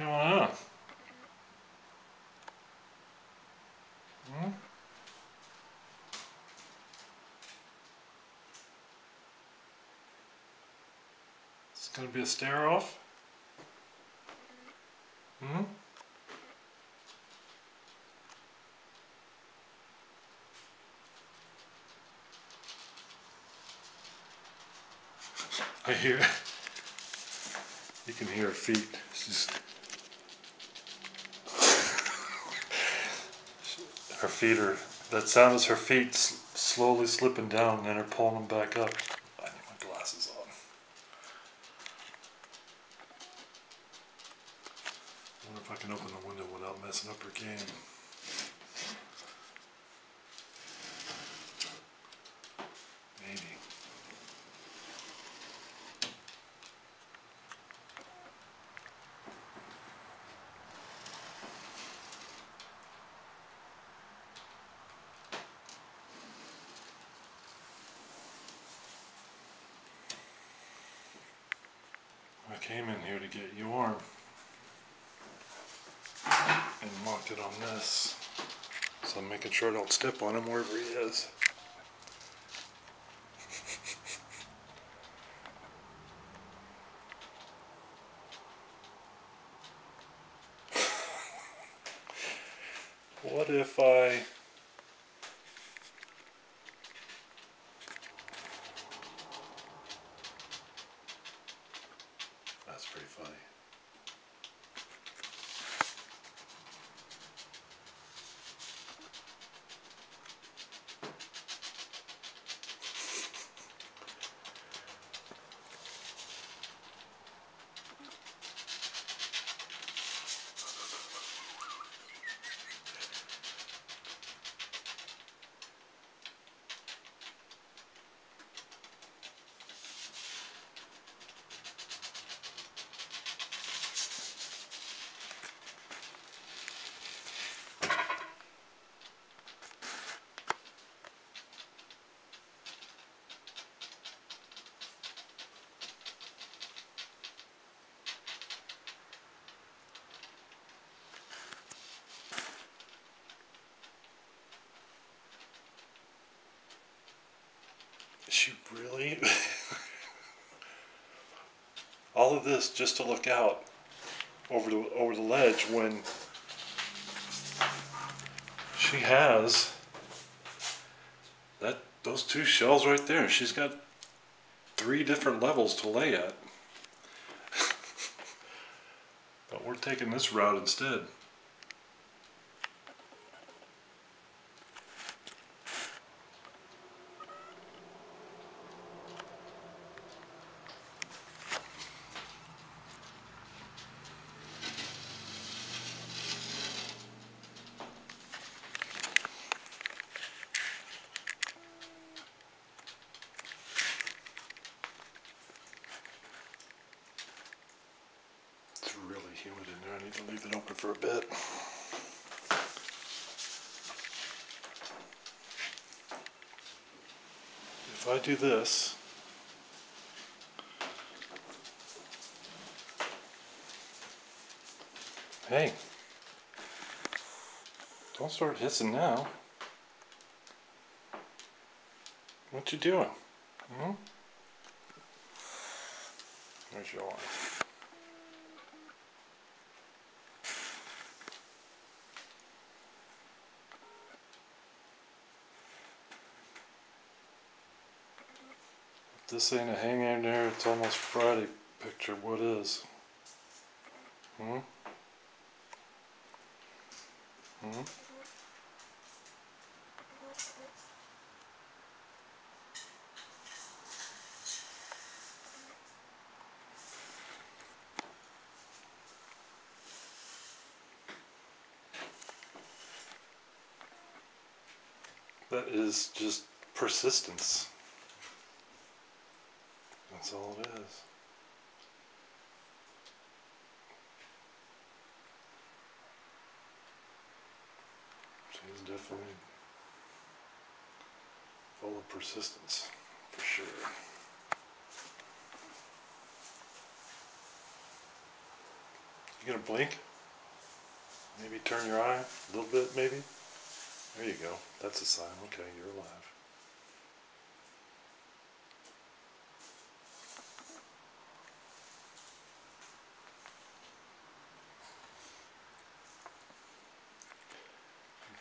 going on? Hmm? Is this gonna be a stare off? Hmm? I hear you can hear feet. Her feet are that sound is her feet slowly slipping down and then her pulling them back up. I need my glasses on. I wonder if I can open the window without messing up her game. Maybe. I came in here to get you warm and marked it on this. So I'm making sure I don't step on him wherever he is. what if I That's pretty funny. Is she really? All of this just to look out over the over the ledge when she has that those two shells right there. She's got three different levels to lay at. but we're taking this route instead. It's really humid in there. I need to leave it open for a bit. If I do this, hey, don't start hissing now. What you doing? Hmm? There's your one. This ain't a hang in there, it's almost Friday picture. What is? Hmm? Hmm? That is just persistence. That's all it is. She's definitely full of persistence, for sure. You gonna blink? Maybe turn your eye a little bit, maybe? There you go. That's a sign. Okay, you're alive.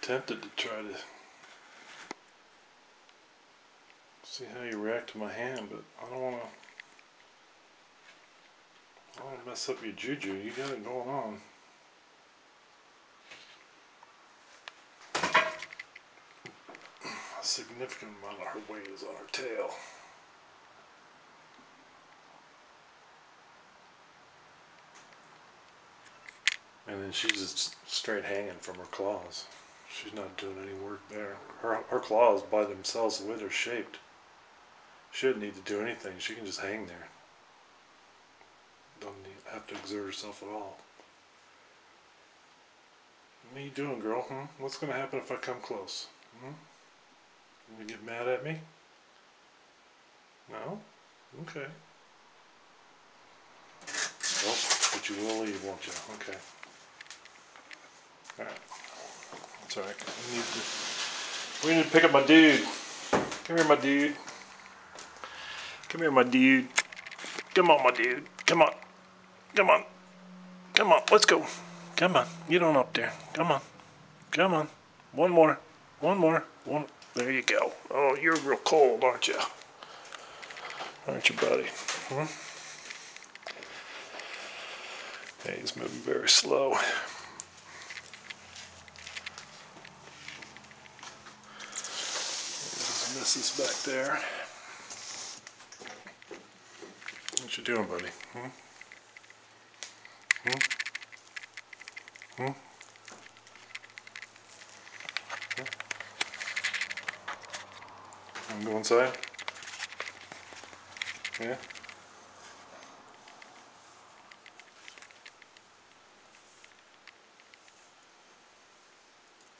Tempted to try to see how you react to my hand, but I don't want to. I don't want to mess up your juju. You got it going on. A significant amount of her weight is on her tail. And then she's just straight hanging from her claws. She's not doing any work there. Her, her claws by themselves, the way they're shaped, she doesn't need to do anything. She can just hang there. Don't need, have to exert herself at all. What are you doing, girl? Hmm? What's going to happen if I come close? Hmm? You gonna get mad at me? No? Okay. Oh, but you will leave, won't you? Okay. Alright. Alright. We need to we need to pick up my dude. Come here, my dude. Come here, my dude. Come on, my dude. Come on. Come on. Come on. Let's go. Come on. Get on up there. Come on. Come on. One more. One more. One. There you go. Oh, you're real cold, aren't you? Aren't you, buddy? Hmm? He's moving very slow. There's back there. What you doing, buddy? Hmm? Hmm? Hmm? I'm go inside. Yeah.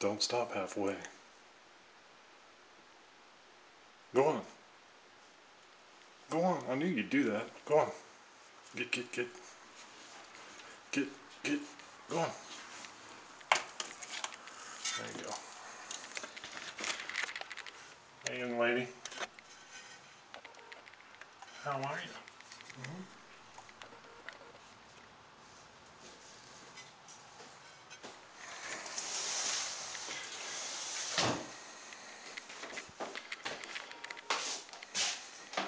Don't stop halfway. Go on. Go on. I knew you'd do that. Go on. Get, get, get. Get, get. Go on. There you go. Hey, young lady. How are you? Mm-hmm.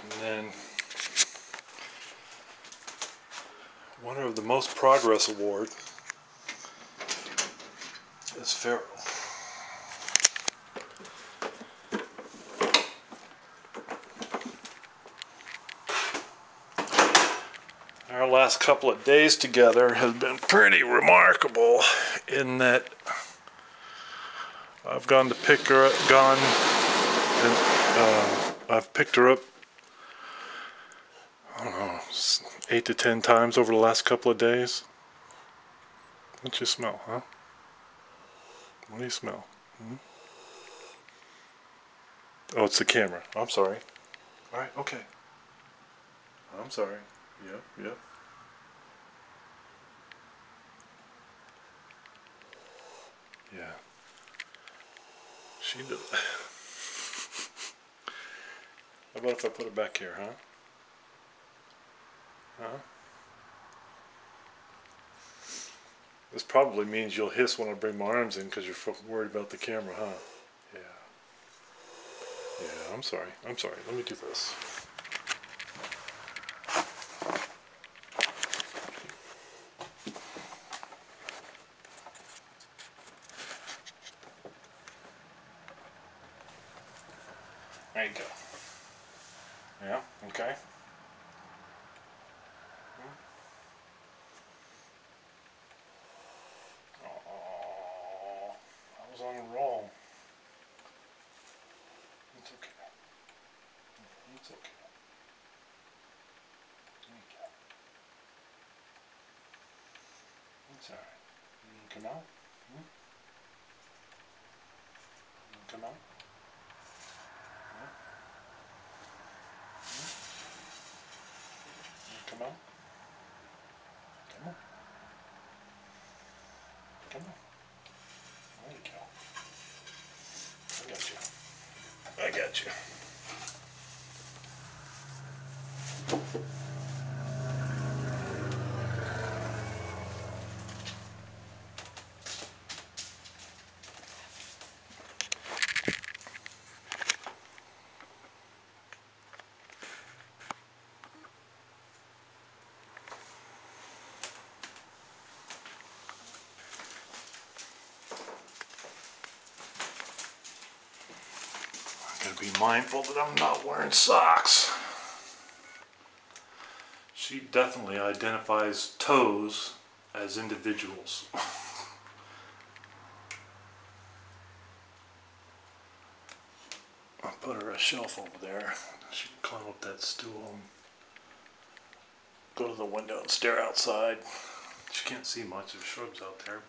And then winner of the most progress award is Ferro. Our last couple of days together has been pretty remarkable in that I've gone to pick her up, gone, and uh, I've picked her up, Don't know, eight to ten times over the last couple of days. What you smell, huh? What do you smell? Hmm? Oh, it's the camera. I'm sorry. All right, okay. I'm sorry. Yep, yep. Yeah. She did. How about if I put it back here, huh? Huh? This probably means you'll hiss when I bring my arms in because you're worried about the camera, huh? Yeah. Yeah, I'm sorry. I'm sorry. Let me do this. There you go. Yeah, okay. Sorry. come out. Hmm? Hmm? Hmm? Come out. Come on. Come on. Come on. There you go. I got you. I got you. Be mindful that I'm not wearing socks. She definitely identifies toes as individuals. I'll put her a shelf over there. She can climb up that stool and go to the window and stare outside. She can't see much, there's shrubs out there,